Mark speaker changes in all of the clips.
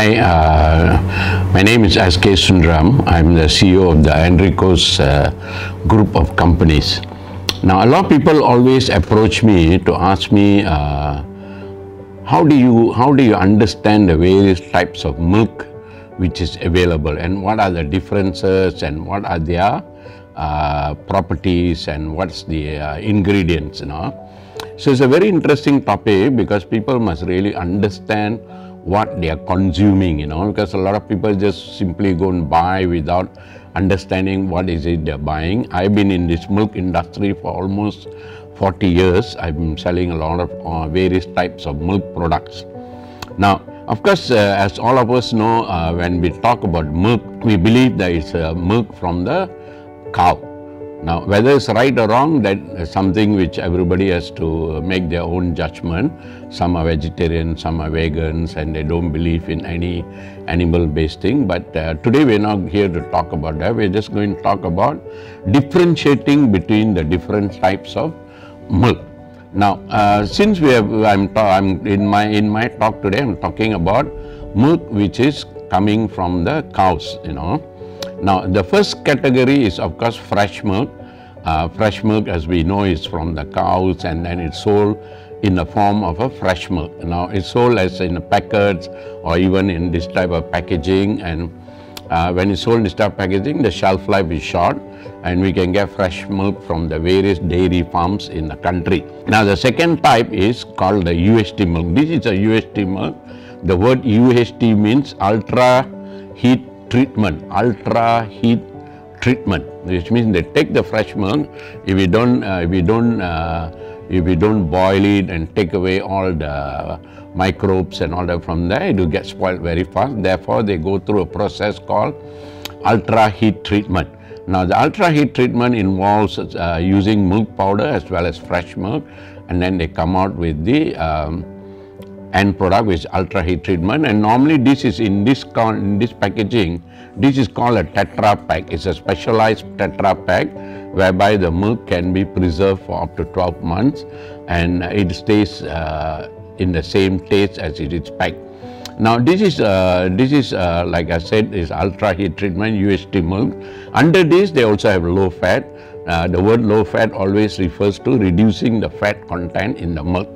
Speaker 1: Hi, uh, my name is S.K. Sundaram. I'm the CEO of the Enrico's uh, group of companies. Now, a lot of people always approach me to ask me, uh, how do you how do you understand the various types of milk which is available, and what are the differences, and what are their uh, properties, and what's the uh, ingredients, you know? So it's a very interesting topic because people must really understand what they are consuming, you know, because a lot of people just simply go and buy without understanding what is it they're buying. I've been in this milk industry for almost 40 years. I've been selling a lot of uh, various types of milk products. Now, of course, uh, as all of us know, uh, when we talk about milk, we believe that it's uh, milk from the cow. Now, whether it's right or wrong, that is something which everybody has to make their own judgment. Some are vegetarian, some are vegans, and they don't believe in any animal-based thing. But uh, today we're not here to talk about that. We're just going to talk about differentiating between the different types of milk. Now, uh, since we have, I'm, I'm in my in my talk today, I'm talking about milk which is coming from the cows. You know. Now, the first category is of course fresh milk. Uh, fresh milk, as we know, is from the cows and then it's sold in the form of a fresh milk. Now, it's sold as in packets or even in this type of packaging. And uh, when it's sold in this type of packaging, the shelf life is short and we can get fresh milk from the various dairy farms in the country. Now, the second type is called the UHT milk. This is a UHT milk. The word UHT means ultra heat treatment, ultra heat treatment, which means they take the fresh milk. If we don't, uh, if we don't, uh, if we don't boil it and take away all the microbes and all that from there, it will get spoiled very fast. Therefore, they go through a process called ultra heat treatment. Now, the ultra heat treatment involves uh, using milk powder as well as fresh milk, and then they come out with the um, end product which is ultra heat treatment and normally this is in this in this packaging this is called a Tetra Pak it's a specialized Tetra Pak whereby the milk can be preserved for up to 12 months and it stays uh, in the same taste as it is packed. Now this is uh, this is uh, like I said is ultra heat treatment UHT milk. Under this they also have low fat. Uh, the word low fat always refers to reducing the fat content in the milk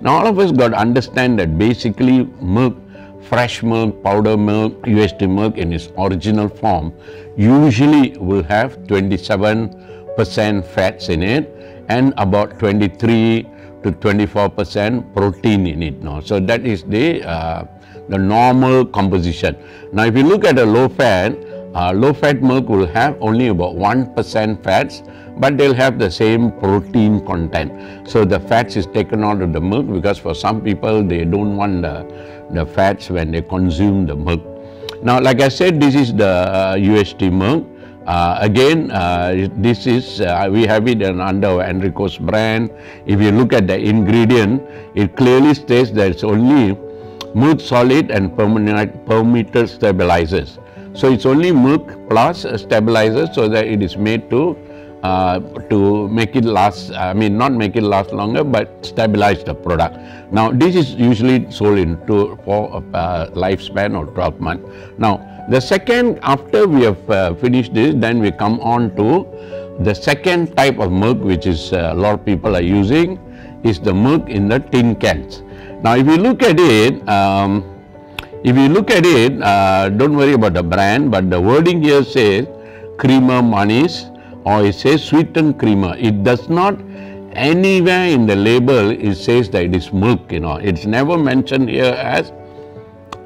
Speaker 1: now all of us got to understand that basically milk, fresh milk, powder milk, UHT milk in its original form usually will have 27% fats in it and about 23 to 24% protein in it now. So that is the, uh, the normal composition. Now if you look at a low fat, uh, low fat milk will have only about 1% fats but they'll have the same protein content. So the fats is taken out of the milk because for some people they don't want the, the fats when they consume the milk. Now like I said this is the uh, UHT milk. Uh, again, uh, this is, uh, we have it under Enrico's brand. If you look at the ingredient, it clearly states that it's only milk solid and permanent, permeated stabilizers. So it's only milk plus stabilizers so that it is made to uh, to make it last, I mean not make it last longer but stabilize the product. Now this is usually sold in two, for uh, lifespan or 12 months. Now the second, after we have uh, finished this, then we come on to the second type of milk which is uh, a lot of people are using is the milk in the tin cans. Now if you look at it, um, if you look at it, uh, don't worry about the brand, but the wording here says creamer manis or it says sweetened creamer. It does not anywhere in the label it says that it is milk, you know. It's never mentioned here as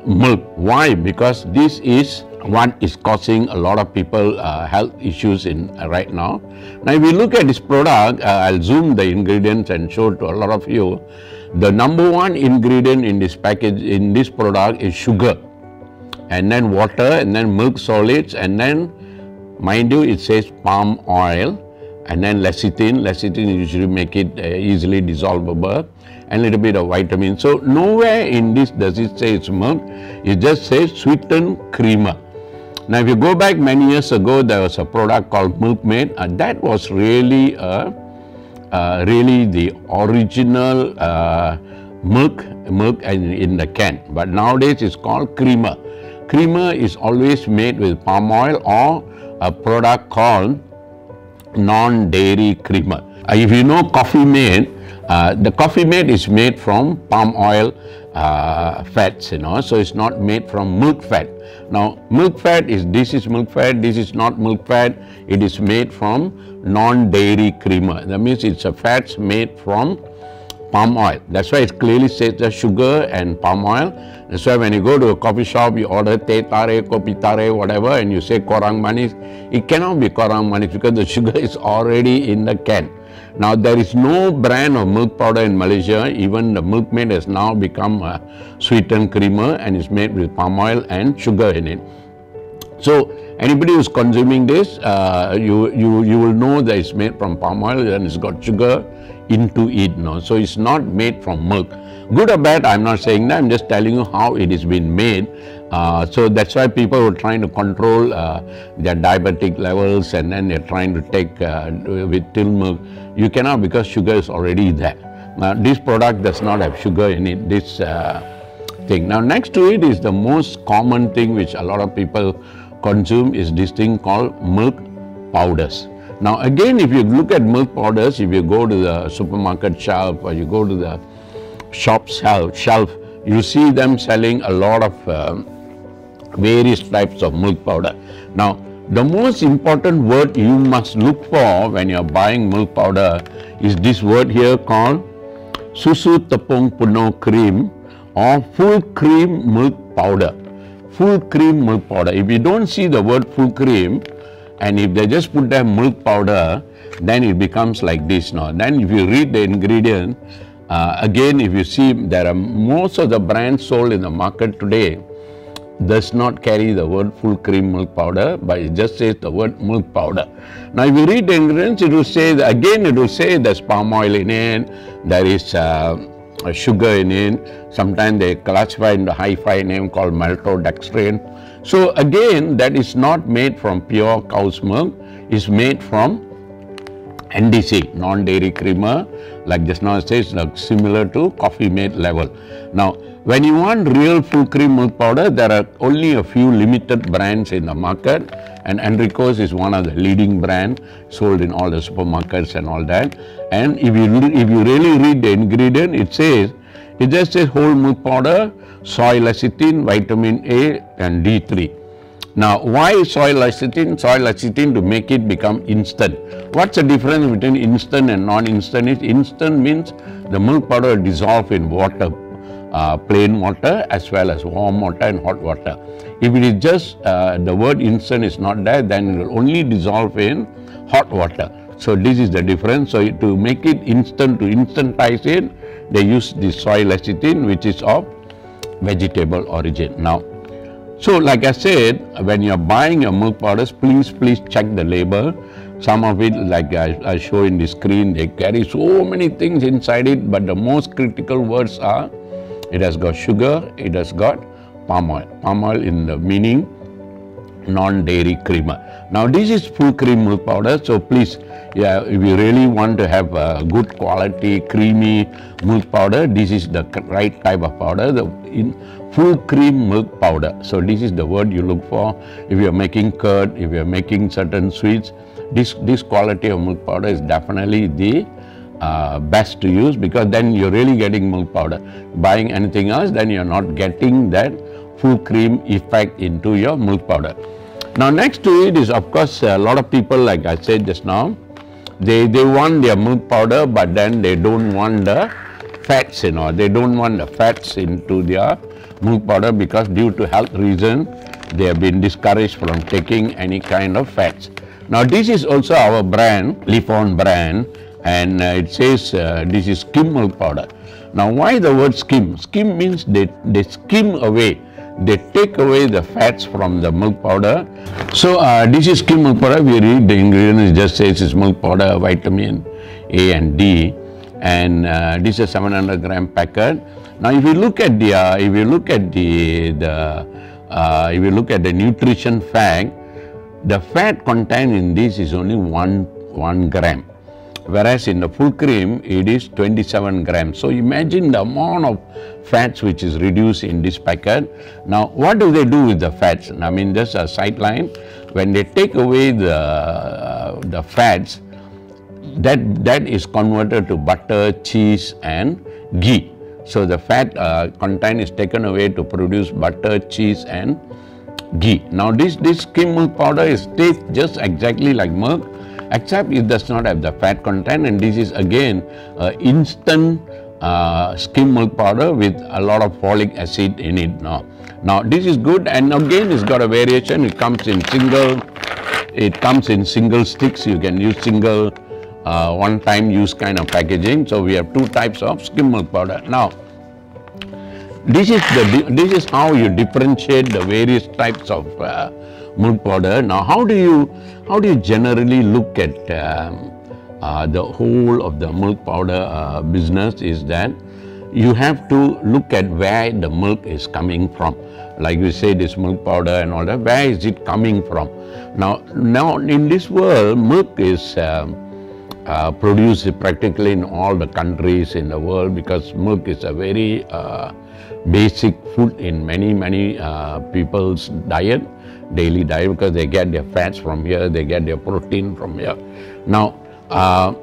Speaker 1: milk. Why? Because this is what is causing a lot of people uh, health issues in uh, right now. Now, if you look at this product, uh, I'll zoom the ingredients and show to a lot of you. The number one ingredient in this package, in this product is sugar and then water and then milk solids and then Mind you, it says palm oil and then lecithin. Lecithin usually make it uh, easily dissolvable and a little bit of vitamin. So nowhere in this does it say it's milk. It just says sweetened creamer. Now if you go back many years ago, there was a product called Milkmaid and that was really a, uh, really the original uh, milk, milk in, in the can. But nowadays it's called creamer. Creamer is always made with palm oil or a product called non-dairy creamer. Uh, if you know coffee mate, uh, the coffee mate is made from palm oil uh, fats, you know, so it's not made from milk fat. Now, milk fat is this is milk fat, this is not milk fat, it is made from non-dairy creamer. That means it's a fats made from palm oil. That's why it clearly says the sugar and palm oil. That's why when you go to a coffee shop, you order teh tare, kopi tare, whatever, and you say kurang manis, it cannot be kurang manis because the sugar is already in the can. Now there is no brand of milk powder in Malaysia. Even the Milkmaid has now become a sweetened creamer and is made with palm oil and sugar in it. So anybody who's consuming this, uh, you, you, you will know that it's made from palm oil and it's got sugar into it. No? So it's not made from milk. Good or bad, I'm not saying that. I'm just telling you how it is being made. Uh, so that's why people are trying to control uh, their diabetic levels and then they're trying to take uh, with till milk. You cannot because sugar is already there. Now this product does not have sugar in it, this uh, thing. Now next to it is the most common thing which a lot of people consume is this thing called milk powders. Now again if you look at milk powders, if you go to the supermarket shelf or you go to the shop shelf, shelf you see them selling a lot of uh, various types of milk powder. Now, the most important word you must look for when you're buying milk powder is this word here called Susu Tepung Penuh Cream or full cream milk powder. Full cream milk powder. If you don't see the word full cream and if they just put their milk powder, then it becomes like this now. Then if you read the ingredient, uh, again, if you see, there are most of the brands sold in the market today does not carry the word full cream milk powder, but it just says the word milk powder. Now, if you read the ingredients, it will say, again, it will say there's palm oil in it, there is uh, sugar in it. Sometimes they classify in the hi-fi name called maltodextrin. So again, that is not made from pure cow's milk, it's made from NDC, non-dairy creamer, like just now it says, similar to coffee mate level. Now, when you want real full cream milk powder, there are only a few limited brands in the market and Enrico's is one of the leading brand sold in all the supermarkets and all that. And if you, if you really read the ingredient, it says, it just says whole milk powder, soy lecithin, vitamin A and D3. Now, why soy lecithin? Soy lecithin to make it become instant. What's the difference between instant and non-instant? Instant means the milk powder dissolve in water, uh, plain water as well as warm water and hot water. If it is just uh, the word instant is not there, then it will only dissolve in hot water. So this is the difference. So to make it instant, to instantize it, they use this soy lecithin which is of vegetable origin. Now, so like I said, when you're buying your milk powders, please, please check the label. Some of it, like I, I show in the screen, they carry so many things inside it, but the most critical words are, it has got sugar, it has got palm oil. Palm oil in the meaning non-dairy creamer. Now this is full cream milk powder, so please, yeah, if you really want to have a good quality creamy milk powder, this is the right type of powder. The in full cream milk powder. So this is the word you look for if you're making curd, if you're making certain sweets. This, this quality of milk powder is definitely the uh, best to use because then you're really getting milk powder. Buying anything else, then you're not getting that full cream effect into your milk powder. Now next to it is of course a lot of people like I said just now, they, they want their milk powder but then they don't want the fats you know, they don't want the fats into their milk powder because due to health reason they have been discouraged from taking any kind of fats. Now this is also our brand, Lifon brand and uh, it says uh, this is skim milk powder. Now why the word skim? Skim means they, they skim away, they take away the fats from the milk powder. So uh, this is skim milk powder, we read the ingredients, it just says it's milk powder, vitamin A and D and uh, this is a 700 gram packet. Now, if you look at the, uh, if you look at the, the uh, if you look at the nutrition fact, the fat content in this is only one, one gram. Whereas in the full cream it is 27 grams. So imagine the amount of fats which is reduced in this packet. Now what do they do with the fats? I mean just a sideline, when they take away the, uh, the fats, that, that is converted to butter, cheese and ghee. So the fat uh, content is taken away to produce butter, cheese and ghee. Now this, this skim milk powder is tastes just exactly like milk except it does not have the fat content and this is again uh, instant uh, skim milk powder with a lot of folic acid in it now. Now this is good and again it's got a variation, it comes in single, it comes in single sticks, you can use single uh, one time use kind of packaging. So we have two types of skim milk powder. Now this is the this is how you differentiate the various types of uh, milk powder. Now, how do you how do you generally look at um, uh, the whole of the milk powder uh, business? Is that you have to look at where the milk is coming from. Like we say, this milk powder and all that. Where is it coming from? Now, now in this world, milk is um, uh, produced practically in all the countries in the world because milk is a very basic food in many many people's diet daily diet because they get their fats from here, they get their protein from here. Now, uh,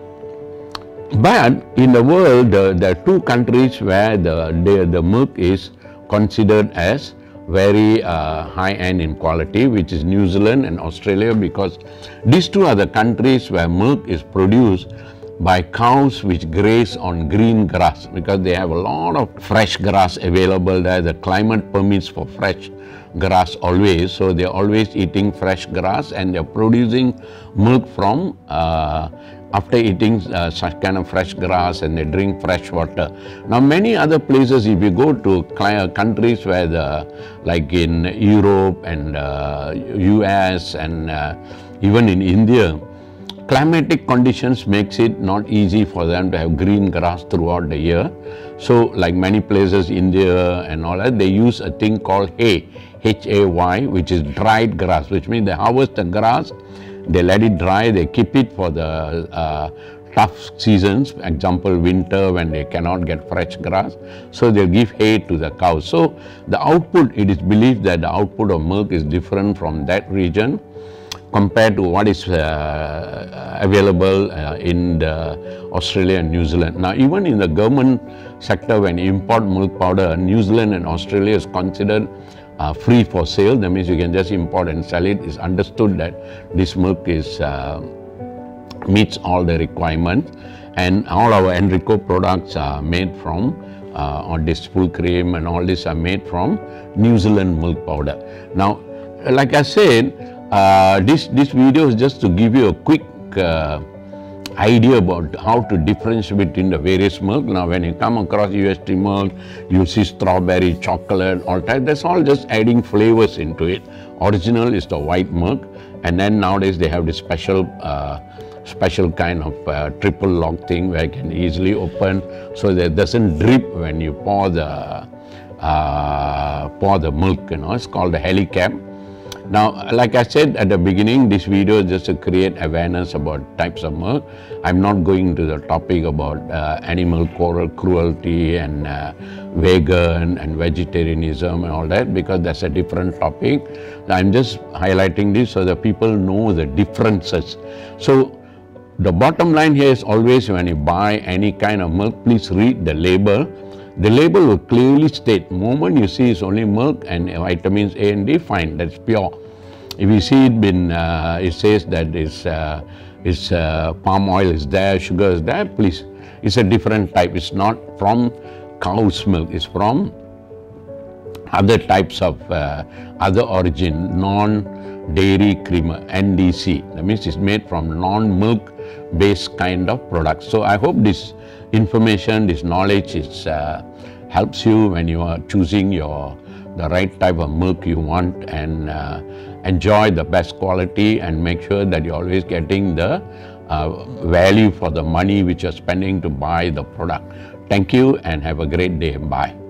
Speaker 1: but in the world, the, there are two countries where the, the, the milk is considered as very uh, high end in quality, which is New Zealand and Australia, because these two are the countries where milk is produced by cows which graze on green grass because they have a lot of fresh grass available there. The climate permits for fresh grass always, so they're always eating fresh grass and they're producing milk from uh, after eating uh, such kind of fresh grass and they drink fresh water. Now many other places, if you go to countries where the, like in Europe and uh, US and uh, even in India, climatic conditions makes it not easy for them to have green grass throughout the year. So like many places, in India and all that, they use a thing called hay, H-A-Y, which is dried grass, which means they harvest the grass, they let it dry, they keep it for the uh, tough seasons, example winter when they cannot get fresh grass, so they give hay to the cows. So the output, it is believed that the output of milk is different from that region compared to what is uh, available uh, in Australia and New Zealand. Now even in the government sector when you import milk powder, New Zealand and Australia is considered uh, free for sale. That means you can just import and sell it. It's understood that this milk is uh, meets all the requirements and all our Enrico products are made from uh, or this full cream and all this are made from New Zealand milk powder. Now, like I said, uh, this, this video is just to give you a quick uh, idea about how to differentiate between the various milk. Now, when you come across UHT milk, you see strawberry, chocolate, all that. That's all just adding flavors into it. Original is the white milk, and then nowadays they have this special, uh, special kind of uh, triple lock thing where you can easily open so that it doesn't drip when you pour the uh, pour the milk. You know, it's called the helicap now, like I said at the beginning, this video is just to create awareness about types of milk. I'm not going to the topic about uh, animal cruelty and uh, vegan and vegetarianism and all that because that's a different topic. I'm just highlighting this so that people know the differences. So, the bottom line here is always when you buy any kind of milk, please read the label the label will clearly state, moment you see it's only milk and vitamins A and D, fine, that's pure. If you see it been, uh, it says that it's, uh, it's uh, palm oil is there, sugar is there, please. It's a different type. It's not from cow's milk. It's from other types of uh, other origin, non-dairy creamer, NDC. That means it's made from non-milk based kind of products. So I hope this information, this knowledge is, uh, helps you when you are choosing your the right type of milk you want and uh, enjoy the best quality and make sure that you're always getting the uh, value for the money which you're spending to buy the product. Thank you and have a great day. Bye.